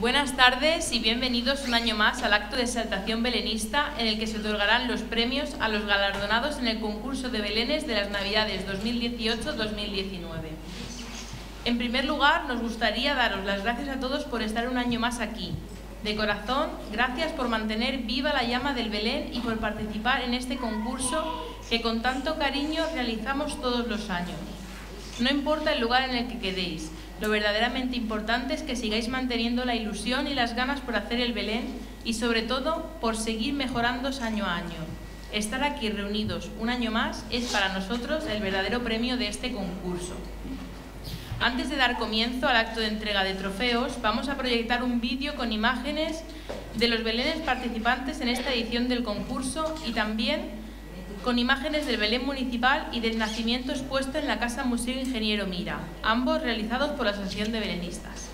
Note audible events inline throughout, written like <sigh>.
Buenas tardes y bienvenidos un año más al acto de exaltación belenista en el que se otorgarán los premios a los galardonados en el concurso de Belenes de las Navidades 2018-2019. En primer lugar, nos gustaría daros las gracias a todos por estar un año más aquí. De corazón, gracias por mantener viva la llama del Belén y por participar en este concurso que con tanto cariño realizamos todos los años. No importa el lugar en el que quedéis, lo verdaderamente importante es que sigáis manteniendo la ilusión y las ganas por hacer el Belén y sobre todo por seguir mejorándose año a año. Estar aquí reunidos un año más es para nosotros el verdadero premio de este concurso. Antes de dar comienzo al acto de entrega de trofeos, vamos a proyectar un vídeo con imágenes de los belenes participantes en esta edición del concurso y también con imágenes del Belén Municipal y del nacimiento expuesto en la Casa Museo Ingeniero Mira, ambos realizados por la Asociación de Belenistas.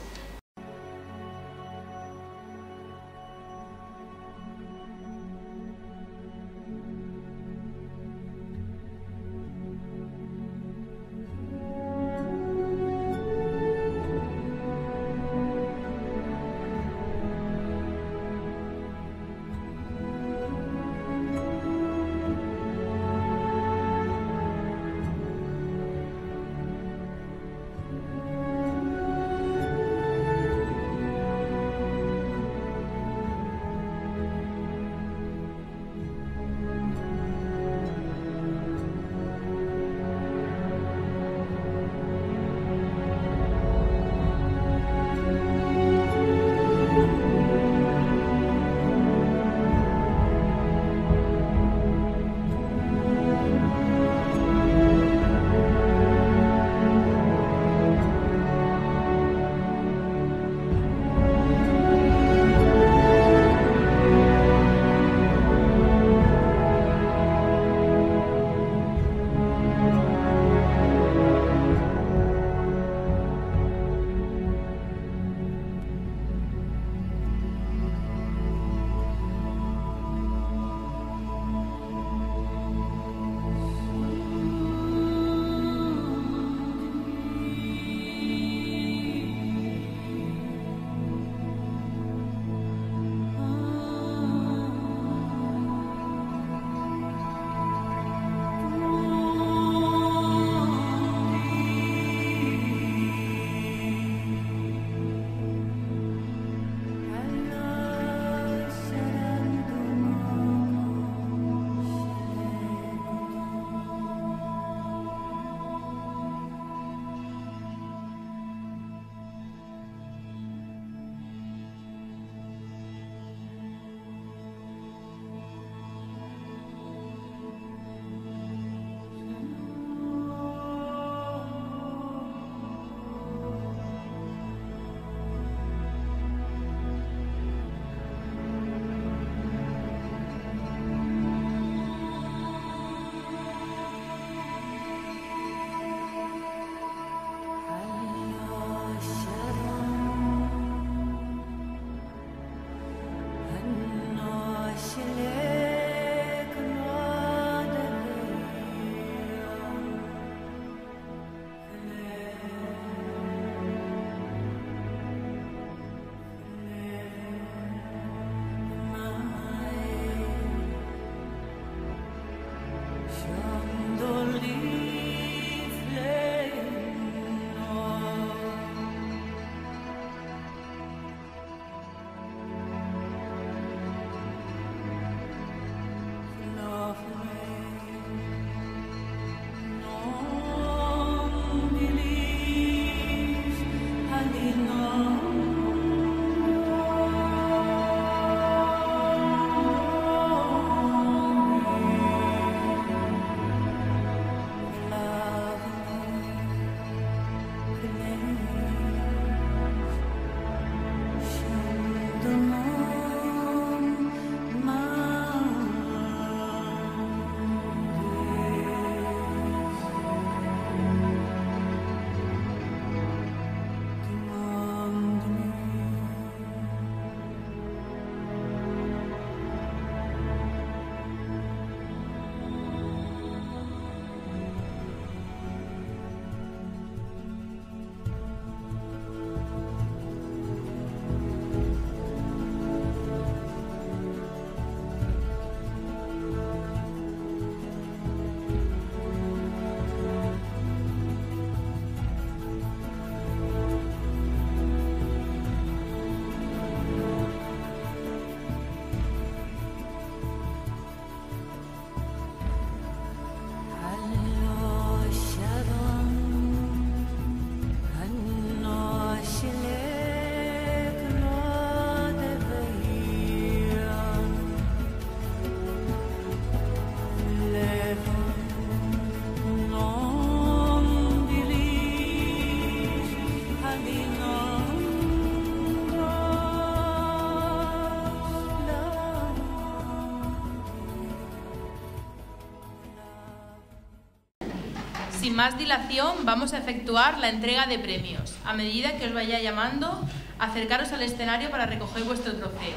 Sin más dilación, vamos a efectuar la entrega de premios. A medida que os vaya llamando, acercaros al escenario para recoger vuestro trofeo.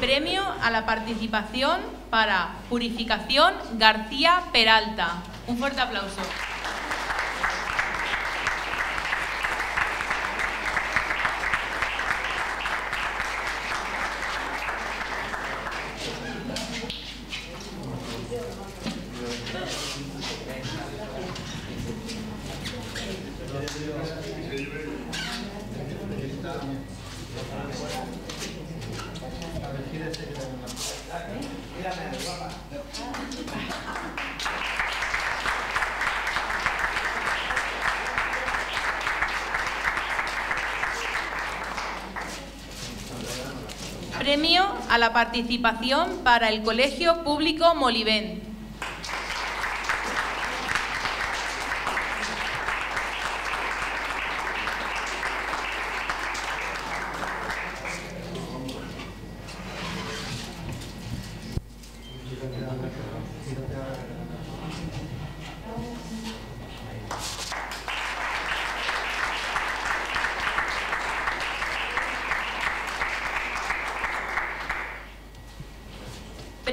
Premio a la participación para Purificación García Peralta. Un fuerte aplauso. Premio a la participación para el Colegio Público Molivén.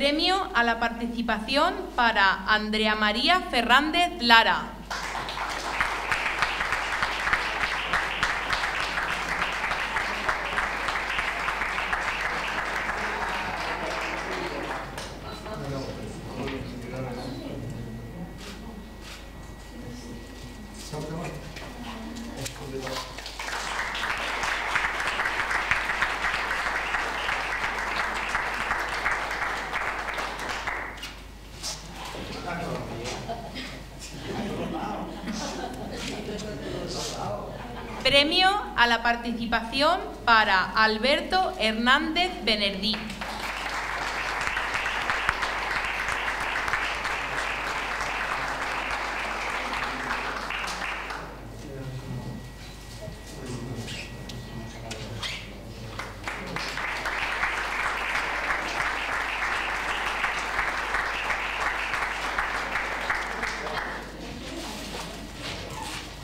Premio a la participación para Andrea María Fernández Lara. Premio a la participación para Alberto Hernández Benerdí.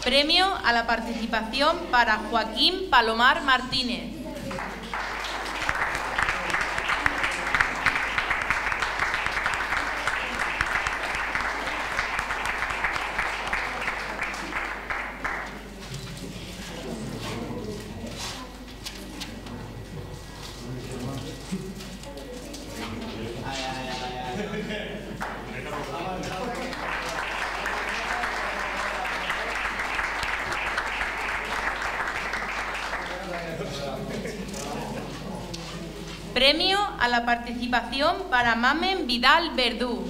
Premio a la participación para Joaquín Palomar Martínez. <laughs> Premio a la participación para Mamen Vidal Verdú.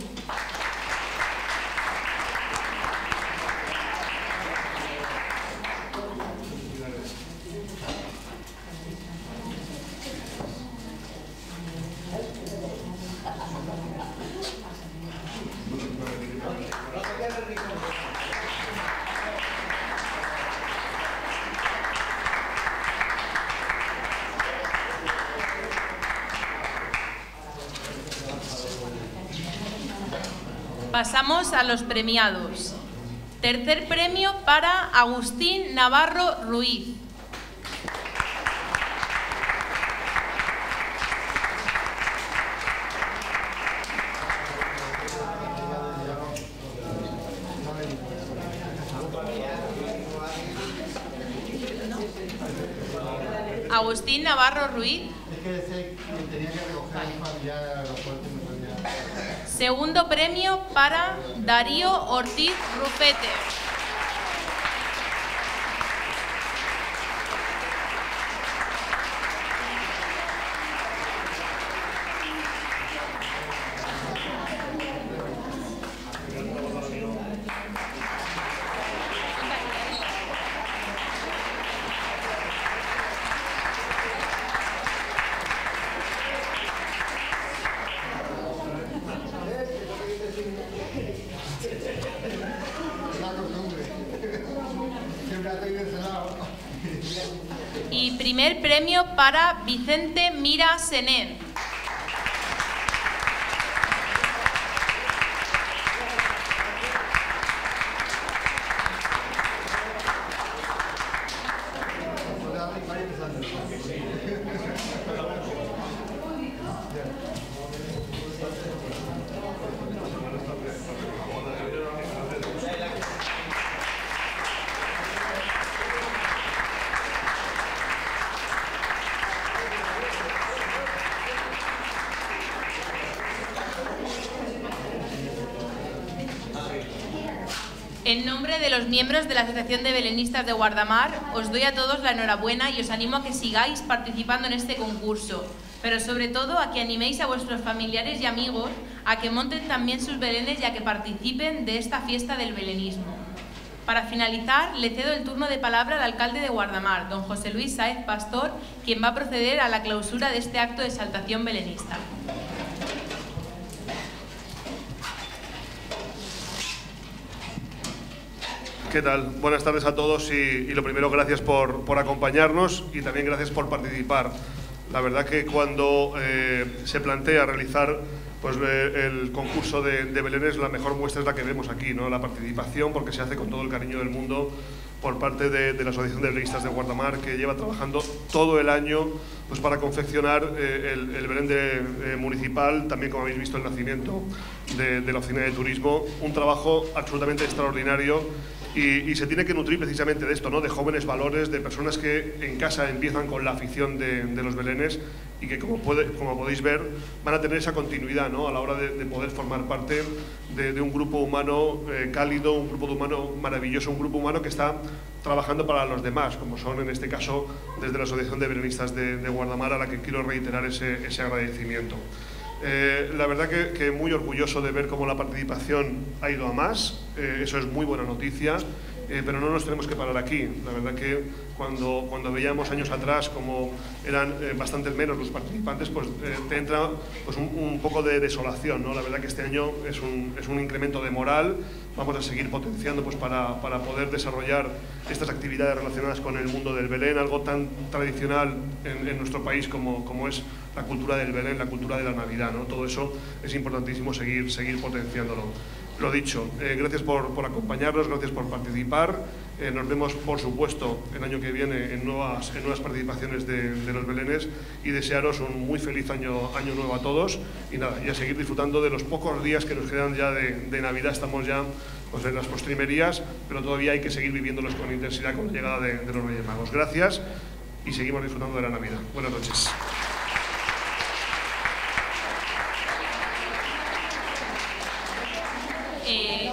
Pasamos a los premiados. Tercer premio para Agustín Navarro Ruiz. Agustín Navarro Ruiz. Es que ese que tenía que recoger a mi familia al aeropuerto y me salía. Segundo premio para Darío Ortiz Rufete. Primer premio para Vicente Mira Senén. En nombre de los miembros de la Asociación de Belenistas de Guardamar, os doy a todos la enhorabuena y os animo a que sigáis participando en este concurso, pero sobre todo a que animéis a vuestros familiares y amigos a que monten también sus belenes y a que participen de esta fiesta del belenismo. Para finalizar, le cedo el turno de palabra al alcalde de Guardamar, don José Luis Sáez Pastor, quien va a proceder a la clausura de este acto de exaltación belenista. ¿Qué tal? Buenas tardes a todos y, lo primero, gracias por, por, acompañarnos y también gracias por participar. La verdad que cuando eh, se plantea realizar pues, eh, el concurso de, de Belénes, la mejor muestra es la que vemos aquí, ¿no? la participación, porque se hace con todo el cariño del mundo por parte de, de la Asociación de Belenistas de Guardamar, que lleva trabajando todo el año pues, para confeccionar eh, el, el, Belén de, eh, municipal, también como habéis visto el nacimiento de, de la Oficina de Turismo, un trabajo absolutamente extraordinario y, se tiene que nutrir precisamente de esto, ¿no? de jóvenes valores, de personas que en casa empiezan con la afición de, los belenes y que, como, podéis ver, van a tener esa continuidad ¿no? a la hora de, de poder formar parte de, un grupo humano eh, cálido, un grupo humano maravilloso, un grupo humano que está trabajando para los demás, como son en este caso desde la Asociación de Belenistas de, Guardamar, a la que quiero reiterar ese, ese agradecimiento. Eh, la verdad que, que, muy orgulloso de ver cómo la participación ha ido a más, eh, eso es muy buena noticia, eh, pero no nos tenemos que parar aquí. La verdad que cuando, cuando veíamos años atrás como eran eh, bastantes menos los participantes, pues te entra pues, un, un, poco de desolación. ¿no? La verdad que este año es un, es un incremento de moral, vamos a seguir potenciando pues, para, para poder desarrollar estas actividades relacionadas con el mundo del Belén, algo tan tradicional en, en nuestro país como, como es la cultura del Belén, la cultura de la Navidad. ¿no? Todo eso es importantísimo seguir, seguir potenciándolo. Lo dicho, eh, gracias por, por, acompañarnos, gracias por participar. Eh, nos vemos, por supuesto, el año que viene en nuevas, en nuevas participaciones de, de, los Belenes y desearos un muy feliz año, año nuevo a todos. Y nada, y a seguir disfrutando de los pocos días que nos quedan ya de, de Navidad. Estamos ya pues, en las postrimerías, pero todavía hay que seguir viviéndolos con intensidad con la llegada de, de los Reyes Magos. Gracias y seguimos disfrutando de la Navidad. Buenas noches. Eh,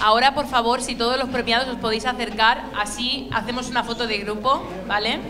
ahora, por favor, si todos los premiados os podéis acercar, así hacemos una foto de grupo, ¿vale?